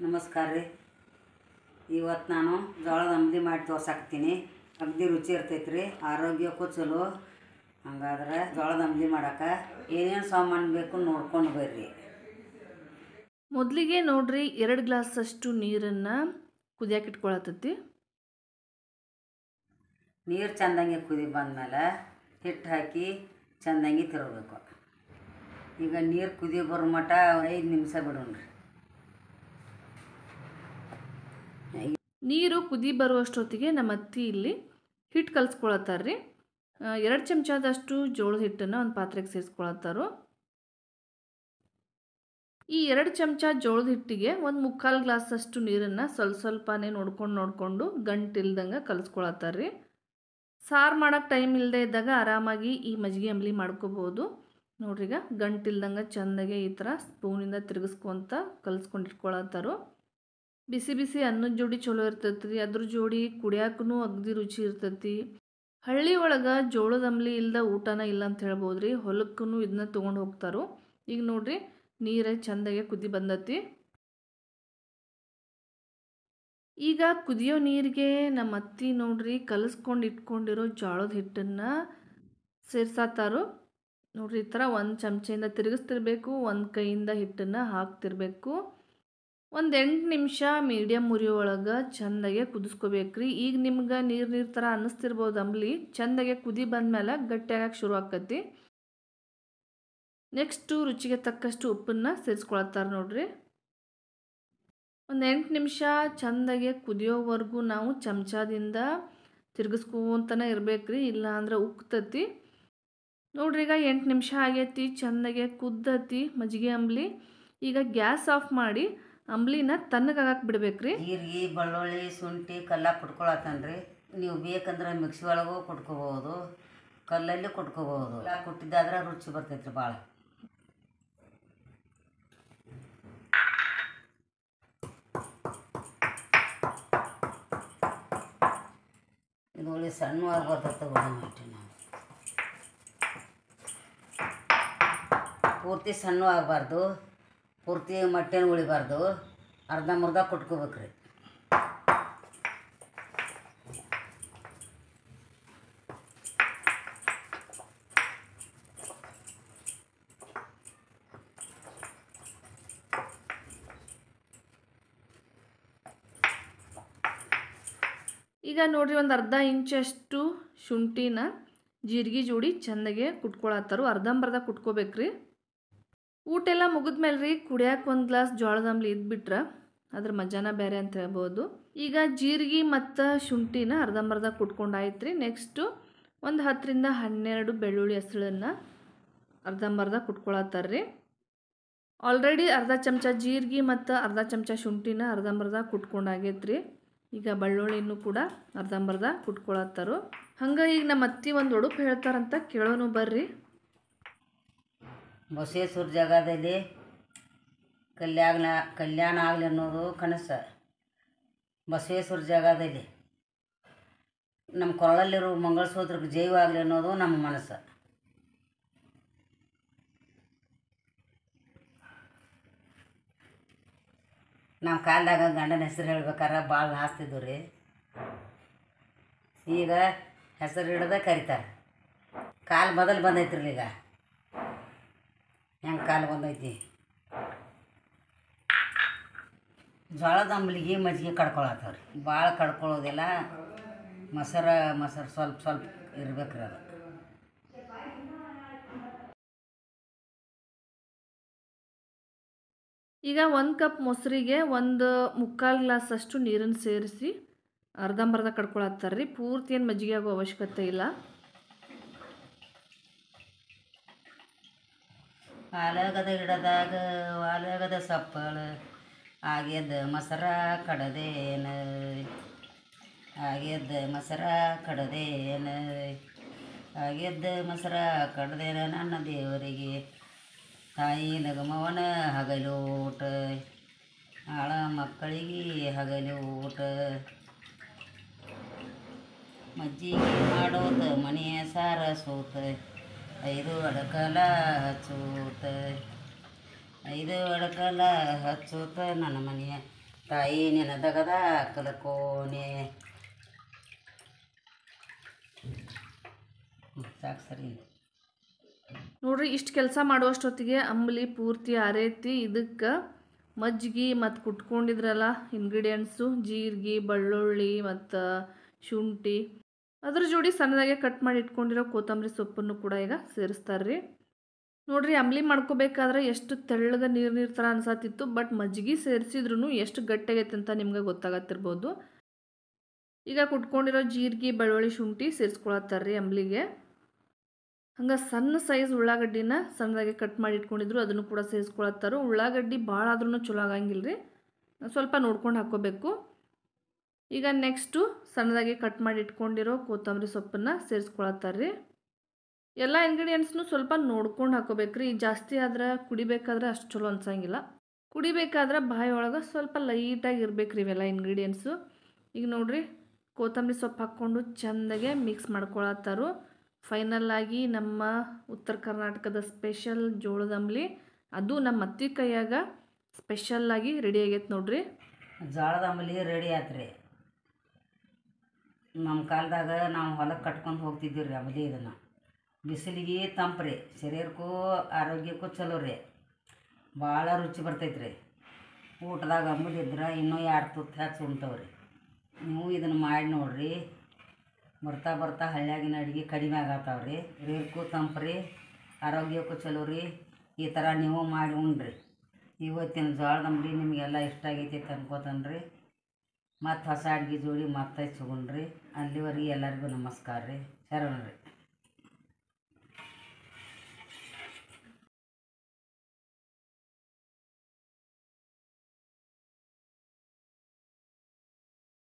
ನಮಸ್ಕಾರ ರೀ. ಇವತ್ತು ನಾನು ಜೋಳದ ಅಂಬಲಿ ಮಾಡಿ ತೋರ್ಸಾಕ್ತೀನಿ ಅಗ್ದಿ ರುಚಿ ಇರ್ತೈತೆ ರೀ ಆರೋಗ್ಯಕ್ಕೂ ಚಲೋ. ಹಂಗಾದ್ರೆ ಜೋಳದ ಅಂಬಲಿ ಮಾಡೋಕೆ ಏನೇನು ಸಾಮಾನು ಬೇಕು ನೋಡ್ಕೊಂಡು ಬರ್ರಿ. ಮೊದಲಿಗೆ ನೋಡ್ರಿ ಎರಡು ಗ್ಲಾಸಷ್ಟು ನೀರನ್ನು ಕುದಿಯಕ್ಕೆ ಇಟ್ಕೊಳತೈತಿ ನೀರು ಚೆಂದಂಗೆ ಕುದಿ ಬಂದಮೇಲೆ ಹಿಟ್ಟು ಹಾಕಿ ಚೆಂದಂಗೆ ತಿರುಗಬೇಕು. ಈಗ ನೀರು ಕುದಿ ಬರೋ ಮಟ ಐದು ನಿಮಿಷ ಬಿಡೋಣ್ರಿ. ನೀರು ಕುದಿ ಬರುವಷ್ಟೊತ್ತಿಗೆ ನಮ್ಮ ಅತ್ತಿ ಇಲ್ಲಿ ಹಿಟ್ಟು ಕಲಿಸ್ಕೊಳತ್ತಾರ್ರಿ. ಎರಡು ಚಮಚದಷ್ಟು ಜೋಳದ ಹಿಟ್ಟನ್ನು ಒಂದು ಪಾತ್ರೆಗೆ ಸೇರಿಸ್ಕೊಳತ್ತಾರು. ಈ ಎರಡು ಚಮಚ ಜೋಳದ ಹಿಟ್ಟಿಗೆ ಒಂದು ಮುಕ್ಕಾಲು ಗ್ಲಾಸಷ್ಟು ನೀರನ್ನು ಸ್ವಲ್ಪ ಸ್ವಲ್ಪನೇ ನೋಡ್ಕೊಂಡು ನೋಡಿಕೊಂಡು ಗಂಟಿಲ್ದಂಗೆ ಕಲಿಸ್ಕೊಳತ್ತಾರ್ರಿ. ಸಾರು ಮಾಡೋಕ್ಕೆ ಟೈಮ್ ಇಲ್ಲದೆ ಇದ್ದಾಗ ಆರಾಮಾಗಿ ಈ ಮಜ್ಜಿಗೆ ಅಂಬ್ಲಿ ಮಾಡ್ಕೋಬೋದು. ನೋಡ್ರಿಗ ಗಂಟಿಲ್ದಂಗೆ ಚೆಂದಾಗೆ ಈ ಥರ ಸ್ಪೂನಿಂದ ತಿರುಗಿಸ್ಕೊತ ಕಲಿಸ್ಕೊಂಡು ಇಟ್ಕೊಳತ್ತಾರು ಬಿಸಿ ಬಿಸಿ ಅನ್ನದ ಜೋಡಿ ಚಲೋ ಇರ್ತೈತಿ ರೀ ಅದ್ರ ಜೋಡಿ ಕುಡಿಯಾಕೂ ಅಗ್ದಿ ರುಚಿ ಇರ್ತೈತಿ. ಹಳ್ಳಿ ಒಳಗೆ ಜೋಳದ ಅಂಬಲಿ ಇಲ್ಲದ ಊಟನ ಇಲ್ಲ ಅಂತ ಹೇಳ್ಬೋದು ರೀ ಹೊಲಕ್ಕೂ ಇದನ್ನ ತೊಗೊಂಡು ಹೋಗ್ತಾರೋ. ಈಗ ನೋಡ್ರಿ ನೀರು ಚಂದಾಗೆ ಕುದಿ ಬಂದತಿ. ಈಗ ಕುದಿಯೋ ನೀರಿಗೆ ನಮ್ಮ ಅತ್ತಿ ನೋಡ್ರಿ ಕಲಸ್ಕೊಂಡು ಇಟ್ಕೊಂಡಿರೋ ಜೋಳದ ಹಿಟ್ಟನ್ನು ಸೇರ್ಸಾತಾರು. ನೋಡ್ರಿ ಈ ಥರ ಒಂದು ಚಮಚೆಯಿಂದ ತಿರುಗಿಸ್ತಿರ್ಬೇಕು, ಒಂದು ಕೈಯಿಂದ ಹಿಟ್ಟನ್ನು ಹಾಕ್ತಿರ್ಬೇಕು. ಒಂದು ಎಂಟು ನಿಮಿಷ ಮೀಡಿಯಮ್ ಉರಿ ಒಳಗೆ ಚೆಂದಾಗೆ ಕುದಿಸ್ಕೋಬೇಕ್ರಿ. ಈಗ ನಿಮ್ಗೆ ನೀರು ನೀರು ಥರ ಅನ್ನಿಸ್ತಿರ್ಬೋದು ಅಂಬ್ಲಿ, ಚೆಂದಾಗೆ ಕುದಿ ಬಂದಮೇಲೆ ಗಟ್ಟಿಯಾಗಕ್ಕೆ ಶುರು ಆಕತಿ ನೆಕ್ಸ್ಟು ರುಚಿಗೆ ತಕ್ಕಷ್ಟು ಉಪ್ಪನ್ನು ಸೇರಿಸ್ಕೊಳತ್ತಾರೆ ನೋಡ್ರಿ. ಒಂದು ಎಂಟು ನಿಮಿಷ ಚೆಂದಾಗೆ ಕುದಿಯೋವರೆಗೂ ನಾವು ಚಮಚದಿಂದ ತಿರ್ಗಿಸ್ಕೊಂತನೇ ಇರ್ಬೇಕು ರೀ ಇಲ್ಲಾಂದ್ರೆ ಉಕ್ತತಿ. ನೋಡ್ರಿ ಈಗ ಎಂಟು ನಿಮಿಷ ಆಗೈತಿ, ಚೆಂದಾಗೆ ಕುದ್ದತಿ ಮಜ್ಜಿಗೆ ಅಂಬ್ಲಿ. ಈಗ ಗ್ಯಾಸ್ ಆಫ್ ಮಾಡಿ ಅಂಬ್ಲಿನ ತಣ್ಣಗಾಗಕ್ಕೆ ಬಿಡ್ಬೇಕ್ರಿ. ಜೀರಿಗೆ, ಬೆಳ್ಳುಳ್ಳಿ, ಶುಂಠಿ, ಕಲ್ಲ ಕುಟ್ಕೊಳತ್ತನ್ರಿ. ನೀವು ಬೇಕಂದ್ರೆ ಮಿಕ್ಸಿ ಒಳಗೂ ಕುಟ್ಕೋಬೋದು ಕಲ್ಲಲ್ಲಿ ಕುಟ್ಕೋಬೋದು ಎಲ್ಲ ಕುಟ್ಟಿದ್ದಾದ್ರೆ ರುಚಿ ಬರ್ತೈತ್ರಿ ಭಾಳ ಇದು ಸಣ್ಣವಾಗಿ ಬರ್ತೈತೆ ಬಿಟ್ಟು ನಾವು. ಪೂರ್ತಿ ಸಣ್ಣ ಆಗಬಾರ್ದು ಪೂರ್ತಿ ಮಟ್ಟೇನು ಉಳಿಬಾರ್ದು. ಅರ್ಧಂಬರ್ಧ ಕುಟ್ಕೋಬೇಕ್ರಿ. ಈಗ ನೋಡ್ರಿ ಒಂದು ಅರ್ಧ ಇಂಚಷ್ಟು ಶುಂಠಿನ ಜೀರಿಗೆ ಜೋಡಿ ಚೆಂದಾಗೆ ಕುಟ್ಕೊಳತ್ತಾರು. ಅರ್ಧಂಬರ್ಧ ಕುಟ್ಕೋಬೇಕ್ರಿ. ಊಟ ಎಲ್ಲ ಮುಗಿದ್ಮೇಲೆ ರೀ ಕುಡಿಯೋಕೆ ಒಂದು ಗ್ಲಾಸ್ ಜೋಳದ ಅಂಬ್ಲಿ ಇದ್ಬಿಟ್ರೆ ಅದ್ರ ಮಜಾನ ಬೇರೆ ಅಂತ ಹೇಳ್ಬೋದು. ಈಗ ಜೀರಿಗೆ ಮತ್ತು ಶುಂಠಿನ ಅರ್ಧಂಬರ್ಧ ಕುಟ್ಕೊಂಡಾಯ್ತು ರೀ ನೆಕ್ಸ್ಟು ಒಂದು ಹತ್ತರಿಂದ ಹನ್ನೆರಡು ಬೆಳ್ಳುಳ್ಳಿ ಹೆಸಳನ್ನು ಅರ್ಧಂಬರ್ಧ ಕುಟ್ಕೊಳತ್ತಾರ್ರಿ. ಆಲ್ರೆಡಿ ಅರ್ಧ ಚಮಚ ಜೀರಿಗೆ ಮತ್ತು ಅರ್ಧ ಚಮಚ ಶುಂಠಿನ ಅರ್ಧಂಬರ್ಧ ಕುಟ್ಕೊಂಡಾಗೈತೆ ರೀ ಈಗ ಬೆಳ್ಳುಳ್ಳಿನೂ ಕೂಡ ಅರ್ಧಂಬರ್ಧ ಕುಟ್ಕೊಳತ್ತಾರು. ಹಂಗೆ ಈಗ ನಮ್ಮ ಅತ್ತಿ ಒಂದು ಉಡುಪು ಹೇಳ್ತಾರಂತ ಕೇಳೋನು ಬರ್ರಿ. ಬಸವೇಶ್ವರ ಜಾಗದಲ್ಲಿ ಕಲ್ಯಾಣ ಕಲ್ಯಾಣ ಆಗಲಿ ಅನ್ನೋದು ಕನಸು. ಬಸವೇಶ್ವರ ಜಾಗದಲ್ಲಿ ನಮ್ಮ ಕೊರಳಲ್ಲಿರೋ ಮಂಗಳಸೂತ್ರಕ್ಕೆ ಜೈವ ಆಗಲಿ ಅನ್ನೋದು ನಮ್ಮ ಮನಸ್ಸು. ನಮ್ಮ ಕಾಲದಾಗ ಗಂಡನ ಹೆಸರು ಹೇಳ್ಬೇಕಾರೆ ಭಾಳ ನಾಸ್ತಿದ್ವು ರೀ. ಈಗ ಹೆಸರು ಹಿಡ್ದ ಕರಿತಾರೆ. ಕಾಲು ಬದಲು ಬಂದೈತ್ರಿ ಈಗ. ಹೆಂಗೆ ಕಾಲು ಬಂದೈತಿ? ಜೋಳದ ಅಂಬಲಿಗೆ ಮಜ್ಜಿಗೆ ಕಡ್ಕೊಳತ್ತವ್ರಿ. ಭಾಳ ಕಡ್ಕೊಳ್ಳೋದಿಲ್ಲ ಮೊಸರ, ಮೊಸರು ಸ್ವಲ್ಪ ಸ್ವಲ್ಪ ಇರ್ಬೇಕ್ರಿ ಅದು ಈಗ ಒಂದು ಕಪ್ ಮೊಸರಿಗೆ ಒಂದು ಮುಕ್ಕಾಲು ಗ್ಲಾಸಷ್ಟು ನೀರನ್ನು ಸೇರಿಸಿ ಅರ್ಧಂಬರ್ಧ ಕಡ್ಕೊಳತ್ತಾರೆ ರೀ ಪೂರ್ತಿ ಏನು ಮಜ್ಜಿಗೆ ಆಗೋ ಅವಶ್ಯಕತೆ ಇಲ್ಲ. ಆಲಗದ ಗಿಡದಾಗ, ಆಲಗದ ಸಪ್ಪಳ, ಆಗ್ಯದ ಮೊಸರ ಕಡದೇನ, ಆಗ್ಯದ ಮೊಸರ ಕಡದೇನ, ಆಗ್ಯದ ಮೊಸರ ಕಡದೇನ ನನ್ನ ದೇವರಿಗೆ. ತಾಯಿ ನಗಮವನ ಹಗಲೂಟ, ಆಳ ಮಕ್ಕಳಿಗೆ ಹಗಲೂಟ. ಮಜ್ಜಿಗೆ ಮಾಡೋದು ಮನೆಯ ಸಾರ ಸೋತ. ಐದು ಒಡಕಲ ಹಚ್ಚೂತ ಐದು ಒಡಕಲ ಹಚ್ಚೂತ ನನ್ನ ಮನೆಯ ತಾಯಿ ನೆನದಗದ ಕಲಕೋನೆ ಹ್ಮ್, ಸಾಕು ಸರಿ ನೋಡ್ರಿ ಇಷ್ಟು ಕೆಲಸ ಮಾಡುವಷ್ಟೊತ್ತಿಗೆ ಅಂಬಲಿ ಪೂರ್ತಿ ಅರೆತಿ ಇದಕ್ಕೆ ಮಜ್ಜಿಗೆ ಮತ್ತು ಕುಟ್ಕೊಂಡಿದ್ರಲ್ಲ ಇಂಗ್ರೀಡಿಯೆಂಟ್ಸು ಜೀರಿಗೆ ಬೆಳ್ಳುಳ್ಳಿ ಮತ್ತು ಶುಂಠಿ. ಅದ್ರ ಜೋಡಿ ಸಣ್ಣದಾಗೆ ಕಟ್ ಮಾಡಿ ಇಟ್ಕೊಂಡಿರೋ ಕೊತ್ತಂಬರಿ ಸೊಪ್ಪನ್ನು ಕೂಡ ಈಗ ಸೇರಿಸ್ತಾರೆ ರೀ ನೋಡ್ರಿ, ಅಂಬ್ಲಿ ಮಾಡ್ಕೋಬೇಕಾದ್ರೆ ಎಷ್ಟು ತೆಳ್ಳಗೆ ನೀರು ನೀರು ಥರ ಅನ್ಸತ್ತಿತ್ತು ಬಟ್ ಮಜ್ಜಿಗೆ ಸೇರಿಸಿದ್ರು ಎಷ್ಟು ಗಟ್ಟಿಯಾಗೈತೆ ಅಂತ ನಿಮ್ಗೆ ಗೊತ್ತಾಗತ್ತಿರ್ಬೋದು. ಈಗ ಕುಟ್ಕೊಂಡಿರೋ ಜೀರಿಗೆ, ಬೆಳ್ಳುಳ್ಳಿ ಶುಂಠಿ ಸೇರಿಸ್ಕೊಳತ್ತಾರ್ರಿ ಅಂಬ್ಲಿಗೆ. ಹಂಗೆ ಸಣ್ಣ ಸೈಜ್ ಉಳ್ಳಾಗಡ್ಡಿನ ಸಣ್ಣದಾಗೆ ಕಟ್ ಮಾಡಿ ಇಟ್ಕೊಂಡಿದ್ರು, ಅದನ್ನು ಕೂಡ ಸೇರಿಸ್ಕೊಳತ್ತಾರು. ಉಳ್ಳಾಗಡ್ಡಿ ಭಾಳ ಆದ್ರೂ ಚಲೋ ಆಗಂಗಿಲ್ಲ ರೀ ಸ್ವಲ್ಪ ನೋಡ್ಕೊಂಡು ಹಾಕ್ಕೋಬೇಕು. ಈಗ ನೆಕ್ಸ್ಟು ಸಣ್ಣದಾಗಿ ಕಟ್ ಮಾಡಿ ಇಟ್ಕೊಂಡಿರೋ ಕೊತ್ತಂಬರಿ ಸೊಪ್ಪನ್ನು ಸೇರಿಸ್ಕೊಳತ್ತಾರ ರೀ ಎಲ್ಲ ಇಂಗ್ರೀಡಿಯೆಂಟ್ಸ್ನು ಸ್ವಲ್ಪ ನೋಡ್ಕೊಂಡು ಹಾಕೋಬೇಕು ರೀ ಜಾಸ್ತಿ ಆದ್ರೆ ಕುಡಿಬೇಕಾದ್ರೆ ಅಷ್ಟು ಚಲೋ ಅನ್ಸಂಗಿಲ್ಲ. ಕುಡಿಬೇಕಾದ್ರೆ ಬಾಯಿ ಒಳಗೆ ಸ್ವಲ್ಪ ಲೈಟಾಗಿ ಇರ್ಬೇಕು ರೀ ಇವೆಲ್ಲ ಇಂಗ್ರೀಡಿಯೆಂಟ್ಸು ಈಗ ನೋಡಿರಿ, ಕೊತ್ತಂಬರಿ ಸೊಪ್ಪು ಹಾಕ್ಕೊಂಡು ಚೆಂದಾಗೆ ಮಿಕ್ಸ್ ಮಾಡ್ಕೊಳತ್ತಾರು. ಫೈನಲ್ ಆಗಿ ನಮ್ಮ ಉತ್ತರ ಕರ್ನಾಟಕದ ಸ್ಪೆಷಲ್ ಜೋಳದ ಅಂಬ್ಲಿ, ಅದು ನಮ್ಮ ಅತ್ತಿ ಕೈಯಾಗ ಸ್ಪೆಷಲ್ಲಾಗಿ ರೆಡಿ ಆಗೈತೆ ನೋಡ್ರಿ. ಜೋಳದ ರೆಡಿ ರೆಡಿ ಆತ್ರಿ. ನಮ್ಮ ಕಾಲದಾಗ ನಾವು ಹೊಲಕ್ಕೆ ಕಟ್ಕೊಂಡು ಹೋಗ್ತಿದ್ದೀವಿ ರೀ ಅವಧಿ ಇದನ್ನು. ಬಿಸಿಲಿಗೆ ತಂಪು ರೀ ಶರೀರಕ್ಕೂ ಆರೋಗ್ಯಕ್ಕೂ ಚಲೋ ರೀ. ಭಾಳ ರುಚಿ ಬರ್ತೈತೆ ರೀ ಊಟದಾಗ ಅಂಬುದಿದ್ರೆ ಇನ್ನೂ ಎರಡು ತುತ್ತು ಹೆಚ್ಚು ಉಣ್ತಾವೆ ರೀ ನೀವು ಇದನ್ನು ಮಾಡಿ ನೋಡ್ರಿ. ಬರ್ತಾ ಬರ್ತಾ ಹಳ್ಳ್ಯಾಗಿನ ಅಡುಗೆ ಕಡಿಮೆ ಆಗತ್ತಾವ ರೀ ಶರೀರಕ್ಕೂ ತಂಪು ರೀ ಆರೋಗ್ಯಕ್ಕೂ ಚಲೋ ರೀ. ಈ ಥರ ನೀವು ಮಾಡಿ ಉಣ್ರಿ. ಇವತ್ತಿನ ಜೋಳದ ಅಂಬಲಿ ನಿಮಗೆಲ್ಲ ಇಷ್ಟ ಆಗೈತಿ ಅಂತ ರೀ ಮತ್ತು ಹೊಸ ಅಡುಗೆ ಜೋಡಿ ಮತ್ತೆ ಸಿಗೋಣ್ರಿ ಅಲ್ಲಿವರೆಗೆ ಎಲ್ಲರಿಗೂ ನಮಸ್ಕಾರ ರೀ. ಶರಣ ರೀ.